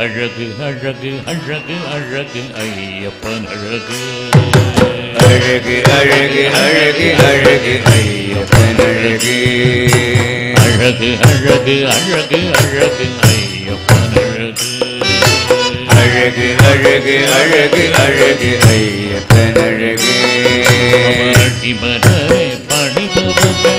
அழகு அழகு அழகு அழகு ஐயப்பன் அழகு அழகு அழகு அழகு அழகு ஐயப்பன் அழகு. அழகு அழகு அழகு அழகு ஐயப்பன் அழகு அழகு அழகு அழகு அழகு ஐயப்பன் அழகு. பணிபவ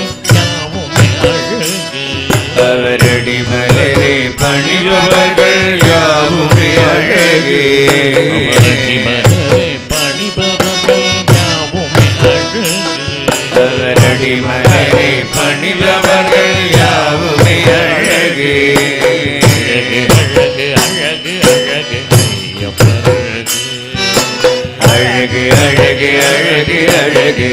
மலரை பணிபவர்கள் யாவுமே அழகு அழகு அழகு அழகு அழகு அழகு அழகு அழகு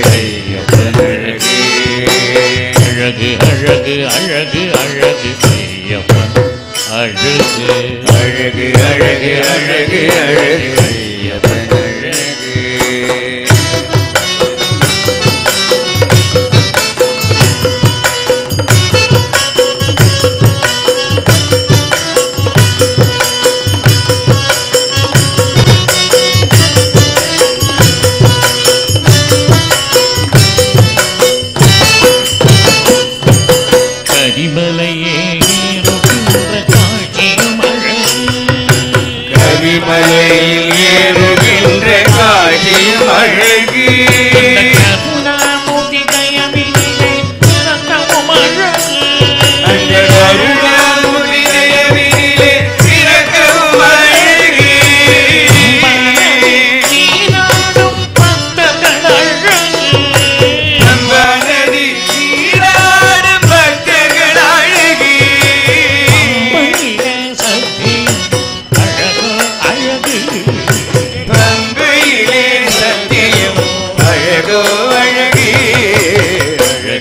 அழகு அழகு அழகு அழகு அழகு அழகு அழகு அழகு அழகு ஏறுகின்ற காட்சி அழகு.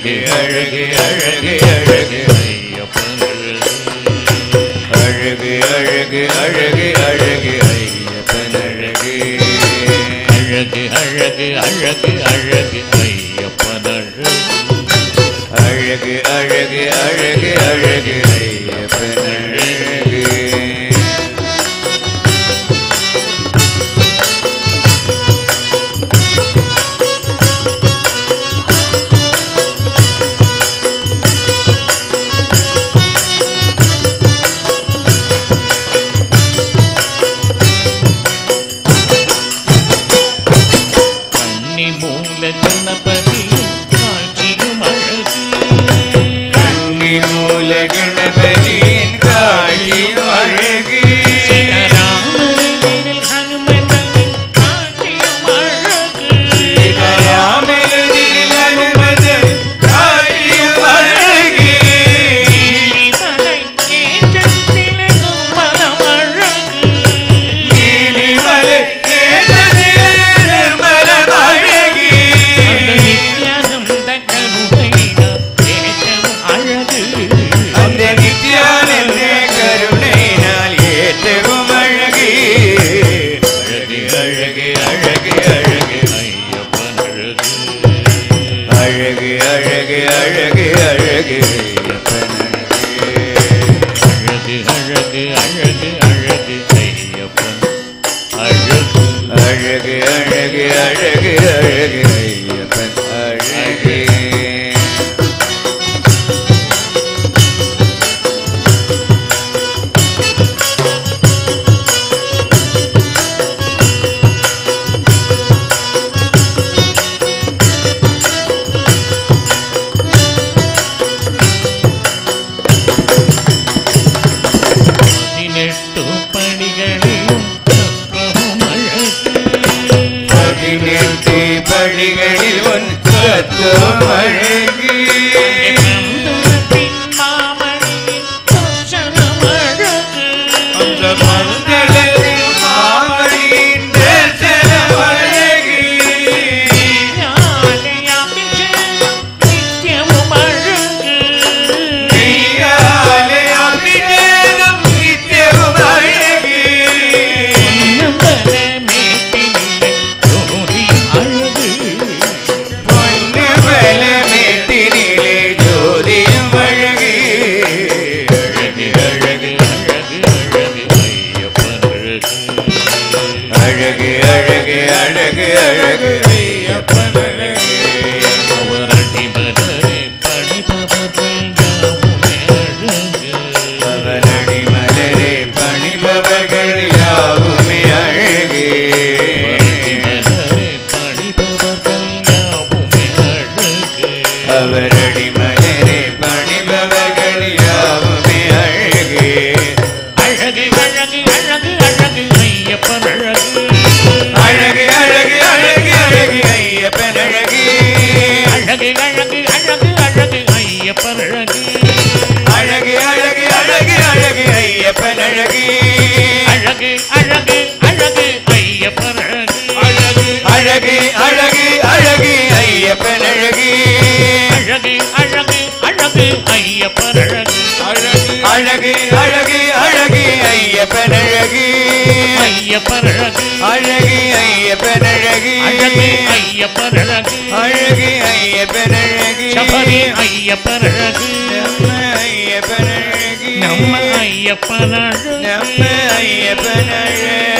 அழகு அழகு அழகு அழகு. ஐயப்பன் அழகு அழகு அழகு அழகு ஐயப்பன் அழகு. அழகு அழகு அழகு அழகு. Bon, regardez, on a. Rừng! Gama, Gama, அழகு அழகு அழகு அழகு ஐயப்பன் அழகு அழகு அழகு அழகு ஐயப்பன் அழகு. அழகு. ஐயப்பன் அழகு. அழகு ஐயப்பன் அழகு. சபரி ஐயப்பரகு நம்ம ஐயப்பன் அழகு. நம்ம ஐயப்பனழகு நம்ம ஐயப்பன் அழகு.